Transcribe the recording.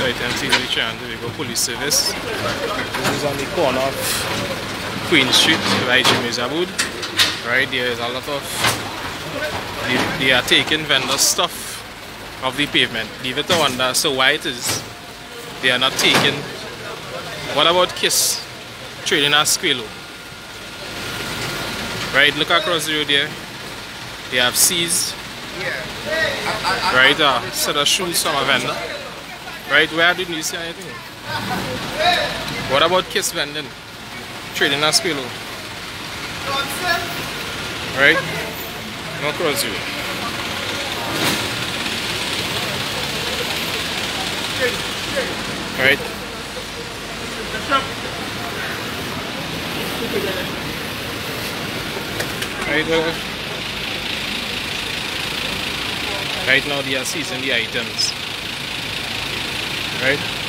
Right, MC Richard, we go police service. This is on the corner of Queen Street, right in Mizabud. Right, there is a lot of, they, they are taking vendor stuff of the pavement. Leave it to wonder, so why it is, they are not taking, what about KISS? Trading at Coelho. Right, look across the road there. They have seized right uh, a set of shoes from a vendor. Right, where didn't you see anything? What about KISS vending? Trading at Coelho. Right? No cross you. Right? Right, uh, right now they are seizing the items. Right?